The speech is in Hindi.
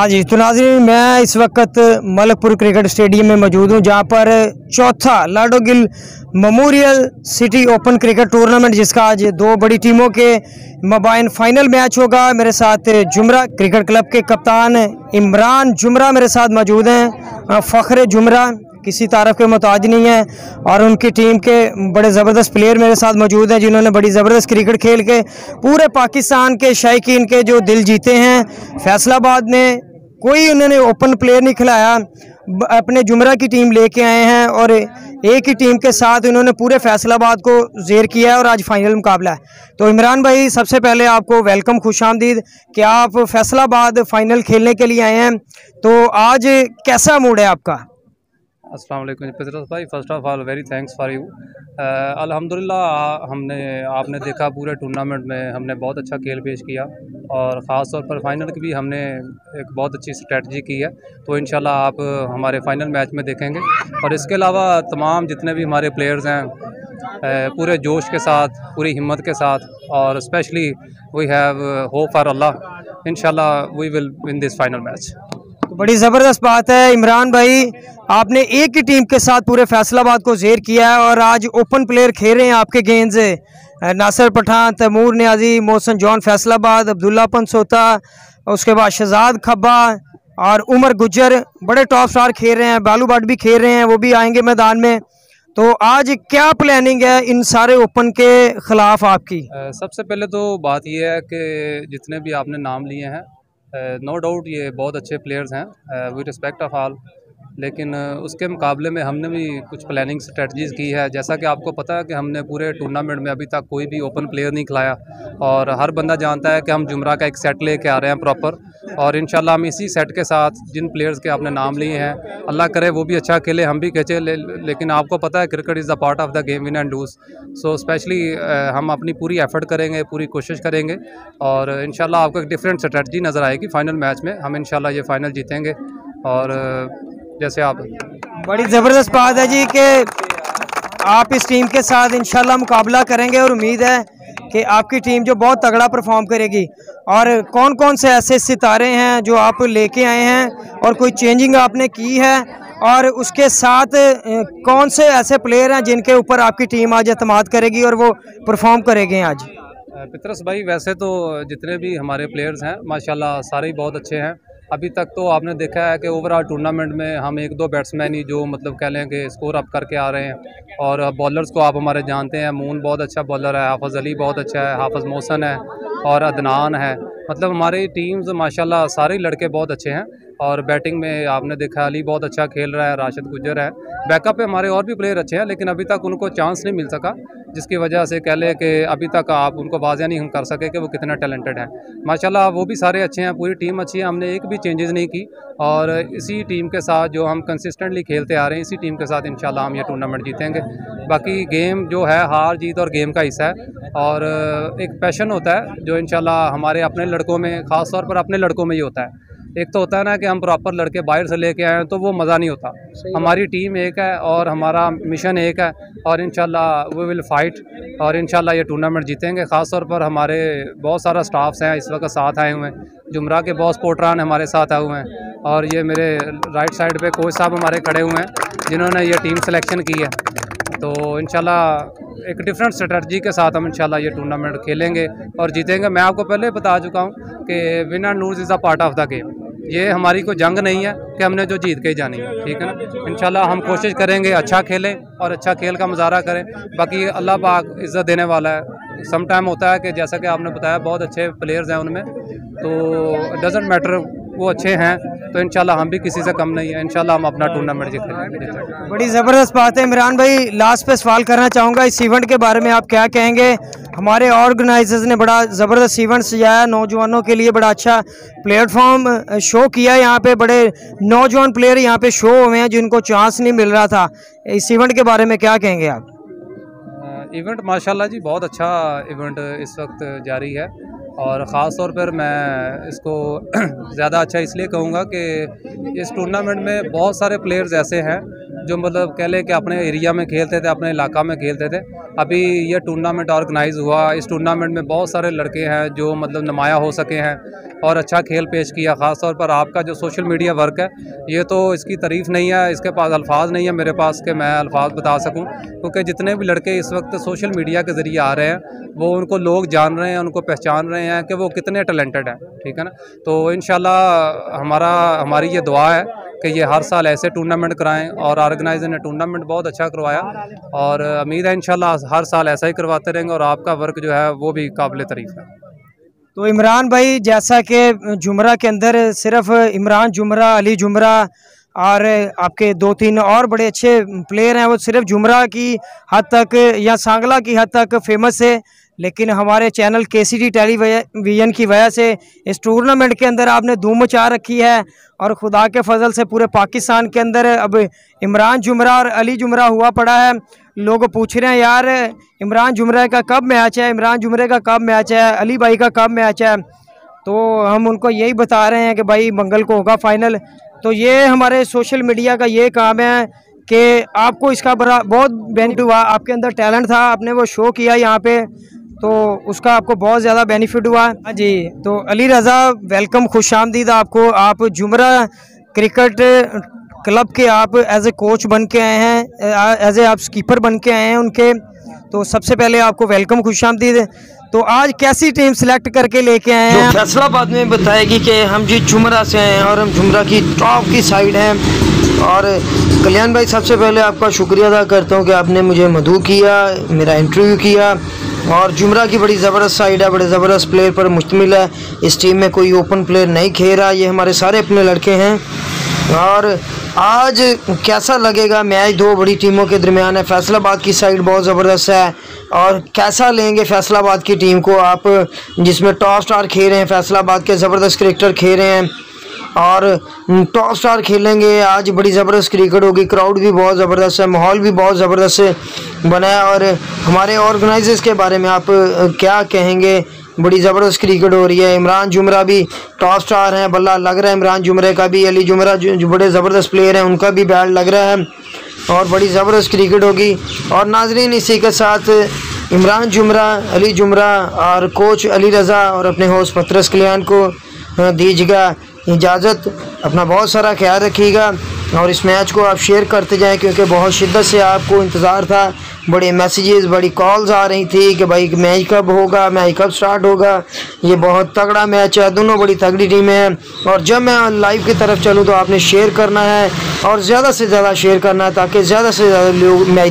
हाँ जी तो नाजरीन, मैं इस वक्त मलकपुर क्रिकेट स्टेडियम में मौजूद हूँ, जहाँ पर चौथा Lado Gill memorial city open cricket tournament, जिसका आज दो बड़ी टीमों के मबाइन फाइनल मैच होगा। मेरे साथ जुमरा क्रिकेट क्लब के कप्तान इमरान जुमरा मेरे साथ मौजूद हैं। फ़ख्र जुमरा, किसी तारफ के मोहताज नहीं है, और उनकी टीम के बड़े ज़बरदस्त प्लेयर मेरे साथ मौजूद हैं, जिन्होंने बड़ी ज़बरदस्त क्रिकेट खेल के, पूरे पाकिस्तान के शायक के जो दिल जीते हैं। फैसलाबाद में कोई उन्होंने ओपन प्लेयर नहीं खिलाया। अपने जुमरा की टीम लेके आए हैं और एक ही टीम के साथ उन्होंने पूरे फैसलाबाद को जेर किया है और आज फाइनल मुकाबला है। तो इमरान भाई, सबसे पहले आपको वेलकम खुश आमदीद कि आप फैसलाबाद फाइनल खेलने के लिए आए हैं। तो आज कैसा मूड है आपका? अस्सलाम वालेकुम फितरत भाई। First of all very thanks for you अल्हम्दुलिल्लाह, हमने, आपने देखा पूरे टूर्नामेंट में हमने बहुत अच्छा खेल पेश किया और ख़ास तौर पर फाइनल की भी हमने एक बहुत अच्छी स्ट्रेटजी की है। तो इन आप हमारे फाइनल मैच में देखेंगे। और इसके अलावा तमाम जितने भी हमारे प्लेयर्स हैं पूरे जोश के साथ, पूरी हिम्मत के साथ और specially we have hope for Allah in we will win this final match बड़ी ज़बरदस्त बात है। इमरान भाई, आपने एक ही टीम के साथ पूरे फैसलाबाद को जेर किया है और आज ओपन प्लेयर खेल रहे हैं आपके गेंद से नासर पठान, तैमूर न्याजी, मोहसन जॉन फैसलाबाद, अब्दुल्ला पंसोता, उसके बाद शहजाद खब्बा और उमर गुजर बड़े टॉप स्टार खेल रहे हैं, बालू बाट भी खेल रहे हैं, वो भी आएँगे मैदान में। तो आज क्या प्लानिंग है इन सारे ओपन के ख़िलाफ़ आपकी? सबसे पहले तो बात यह है कि जितने भी आपने नाम लिए हैं नो डाउट ये बहुत अच्छे प्लेयर्स हैं। विद रिस्पेक्ट ऑफ़ ऑल लेकिन उसके मुकाबले में हमने भी कुछ प्लानिंग स्ट्रेटजीज़ की है। जैसा कि आपको पता है कि हमने पूरे टूर्नामेंट में अभी तक कोई भी ओपन प्लेयर नहीं खिलाया और हर बंदा जानता है कि हम जुमरा का एक सेट लेके आ रहे हैं प्रॉपर और इन हम इसी सेट के साथ जिन प्लेयर्स के आपने नाम लिए हैं अल्लाह करे वो भी अच्छा खेले हम भी खेचे। ले, लेकिन आपको पता है cricket is the part of the game win and lose so specially हम अपनी पूरी एफर्ट करेंगे पूरी कोशिश करेंगे और इन आपको एक डिफरेंट स्ट्रेटजी नज़र आएगी फाइनल मैच में। हम इन ये फ़ाइनल जीतेंगे और जैसे आप बड़ी ज़बरदस्त बात है जी कि आप इस टीम के साथ इंशाल्लाह मुकाबला करेंगे और उम्मीद है कि आपकी टीम जो बहुत तगड़ा परफॉर्म करेगी। और कौन कौन से ऐसे सितारे हैं जो आप लेके आए हैं और कोई चेंजिंग आपने की है? और उसके साथ कौन से ऐसे प्लेयर हैं जिनके ऊपर आपकी टीम आज अतमाद करेगी और वो परफॉर्म करेंगे आज? पितरस भाई वैसे तो जितने भी हमारे प्लेयर्स हैं माशाल्लाह सारे ही बहुत अच्छे हैं। अभी तक तो आपने देखा है कि ओवरऑल टूर्नामेंट में हम एक दो बैट्समैन ही जो मतलब कह लें कि स्कोर अप करके आ रहे हैं। और बॉलर्स को आप हमारे जानते हैं मून बहुत अच्छा बॉलर है हाफज़ अली बहुत अच्छा है हाफज़ मोहसन है और अदनान है। मतलब हमारी टीम्स माशाल्लाह, सारे लड़के बहुत अच्छे हैं। और बैटिंग में आपने देखा अली बहुत अच्छा खेल रहा है, राशिद गुजर है। बैकअप पे हमारे और भी प्लेयर अच्छे हैं, लेकिन अभी तक उनको चांस नहीं मिल सका, जिसकी वजह से कह लें कि अभी तक आप उनको वाजिया नहीं कर सके कि वो कितना टैलेंटेड है। माशाल्लाह, वो भी सारे अच्छे हैं, पूरी टीम अच्छी है, हमने एक भी चेंजेस नहीं की, और इसी टीम के साथ जो हम कंसिस्टेंटली खेलते आ रहे हैं, इसी टीम के साथ इंशाल्लाह हम ये टूर्नामेंट जीतेंगे। बाकी गेम जो है, हार, जीत और गेम का हिस्सा है, और एक पैशन होता है, जो इंशाल्लाह हमारे अपने लड़कों में ख़ास तौर पर अपने लड़कों में ही होता है। एक तो होता है ना कि हम प्रॉपर लड़के बाहर से लेके आए हैं तो वो मज़ा नहीं होता। हमारी टीम एक है और हमारा मिशन एक है और इन वी विल फाइट और इन ये टूर्नामेंट जीतेंगे। ख़ास तौर पर हमारे बहुत सारा स्टाफ्स हैं इस वक्त साथ आए हुए हैं। जुमरा के बॉस पोटरान हमारे साथ आए हुए हैं और ये मेरे राइट साइड पे कोच साहब हमारे खड़े हुए हैं जिन्होंने ये टीम सिलेक्शन की है। तो इन एक डिफरेंट स्ट्रेटजी के साथ हम इंशाल्लाह ये टूर्नामेंट खेलेंगे और जीतेंगे। मैं आपको पहले बता चुका हूँ कि win and lose is a part of the game ये हमारी कोई जंग नहीं है कि हमने जो जीत के ही जानी है, ठीक है ना? इनशाला हम कोशिश करेंगे अच्छा खेलें और अच्छा खेल का मुजाहरा करें। बाकी अल्लाह पाक इज़्ज़त देने वाला है। सम टाइम होता है कि जैसा कि आपने बताया, बहुत अच्छे प्लेयर्स हैं उनमें। तो डजेंट मैटर वो अच्छे हैं। तो इनशाला हम भी किसी से कम नहीं है। इनशाला हम अपना टूर्नामेंट जीतेंगे बड़ी ज़बरदस्त बात है। इमरान भाई लास्ट पे सवाल करना चाहूँगा। इस इवेंट के बारे में आप क्या कहेंगे? हमारे ऑर्गेनाइजर्स ने बड़ा ज़बरदस्त इवेंट सजाया। नौजवानों के लिए बड़ा अच्छा प्लेटफॉर्म शो किया यहाँ पे। बड़े नौजवान प्लेयर यहाँ पे शो हुए हैं जिनको चांस नहीं मिल रहा था। इस इवेंट के बारे में क्या कहेंगे आप? इवेंट माशाल्लाह जी, बहुत अच्छा इवेंट इस वक्त जारी है। और ख़ास तौर पर मैं इसको ज़्यादा अच्छा इसलिए कहूँगा कि इस टूर्नामेंट में बहुत सारे प्लेयर्स ऐसे हैं जो मतलब कह लें कि अपने एरिया में खेलते थे, अपने इलाका में खेलते थे। अभी ये टूर्नामेंट ऑर्गेनाइज हुआ। इस टूर्नामेंट में बहुत सारे लड़के हैं जो मतलब नुमाया हो सके हैं और अच्छा खेल पेश किया। ख़ास तौर पर आपका जो सोशल मीडिया वर्क है, ये तो इसकी तारीफ़ नहीं है, इसके पास अल्फाज नहीं है मेरे पास कि, मैं अल्फाज बता सकूँ। क्योंकि जितने भी लड़के इस वक्त सोशल मीडिया के ज़रिए आ रहे हैं, वो उनको लोग जान रहे हैं, उनको पहचान रहे हैं कि वो कितने टैलेंटेड हैं, ठीक है ना? तो इन हमारा, हमारी ये दुआ है कि ये हर साल ऐसे टूर्नामेंट कराएँ और ऑर्गेनाइजर ने टूर्नामेंट बहुत अच्छा करवाया और उम्मीद है इंशाल्लाह हर साल ऐसा ही करवाते रहेंगे और आपका वर्क जो है वो भी काबिल तारीफ़ है। तो इमरान भाई, जैसा कि जुमरा के अंदर सिर्फ़ इमरान जुमरा, अली जुमरा और आपके दो तीन और बड़े अच्छे प्लेयर हैं, वो सिर्फ़ जुमरा की हद तक या सांगला की हद तक फ़ेमस है। लेकिन हमारे चैनल के सी डी टेलीविज़न की वजह से इस टूर्नामेंट के अंदर आपने धूम मचा रखी है और खुदा के फजल से पूरे पाकिस्तान के अंदर अब इमरान जुमरा और अली जुमरा हुआ पड़ा है। लोग पूछ रहे हैं, यार, इमरान जुमरा का कब मैच है? इमरान जुमरे का कब मैच है? अली भाई का कब मैच है? तो हम उनको यही बता रहे हैं कि भाई मंगल को होगा फाइनल तो ये हमारे सोशल मीडिया का ये काम है कि आपको इसका बड़ा, बहुत बेनिफिट हुआ। आपके अंदर टैलेंट था, आपने वो शो किया यहाँ पे तो उसका आपको बहुत ज़्यादा बेनिफिट हुआ। हाँ जी तो अली रज़ा वेलकम खुश आमदीद आपको। आप जुमरा क्रिकेट क्लब के आप एज ए कोच बन के आए हैं एज ए आप स्कीपर बन के आए हैं उनके। तो सबसे पहले आपको वेलकम खुश आमदीद तो आज कैसी टीम सिलेक्ट करके लेके आए हैं? फैसलाबाद में बताएगी कि हम जी झुमरा से हैं और हम झुमरा की टॉप की साइड हैं। और कल्याण भाई सबसे पहले आपका शुक्रिया अदा करता हूँ कि आपने मुझे मधु किया मेरा इंटरव्यू किया। और जुमरा की बड़ी ज़बरदस्त साइड है बड़े ज़बरदस्त प्लेयर पर मुश्तमिल है। इस टीम में कोई ओपन प्लेयर नहीं खेल रहा ये हमारे सारे अपने लड़के हैं। और आज कैसा लगेगा मैच? दो बड़ी टीमों के दरमियान है। फैसलाबाद की साइड बहुत ज़बरदस्त है। और कैसा लेंगे फैसलाबाद की टीम को आप, जिसमें टॉप स्टार खेल रहे हैं? फैसलाबाद के ज़बरदस्त क्रिकेटर खेल रहे हैं। और टॉप स्टार खेलेंगे। आज बड़ी ज़बरदस्त क्रिकेट होगी। क्राउड भी बहुत ज़बरदस्त है। माहौल भी बहुत ज़बरदस्त बना है। और हमारे ऑर्गेनाइजर्स के बारे में आप क्या कहेंगे? बड़ी ज़बरदस्त क्रिकेट हो रही है। इमरान जुमरा भी टॉप स्टार हैं बल्ला लग रहा है इमरान जुमरे का भी। अली जुमरा जो, बड़े ज़बरदस्त प्लेयर हैं उनका भी बैट लग रहा है। और बड़ी ज़बरदस्त क्रिकेट होगी। और नाजरीन इसी के साथ इमरान जुमरा अली जुमरा और कोच अली रज़ा और अपने होस्ट पत्रस कल्याण को दीजिएगा इजाज़त। अपना बहुत सारा ख्याल रखिएगा। और इस मैच को आप शेयर करते जाएँ क्योंकि बहुत शिद्दत से आपको इंतज़ार था। बड़े मैसेजेस बड़ी कॉल्स आ रही थी कि भाई मैच कब होगा मैच कब स्टार्ट होगा। ये बहुत तगड़ा मैच है, दोनों बड़ी तगड़ी टीम है। और जब मैं लाइव की तरफ़ चलूँ तो आपने शेयर करना है और ज़्यादा से ज़्यादा शेयर करना है ताकि ज़्यादा से ज़्यादा लोग मैच